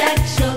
sexual.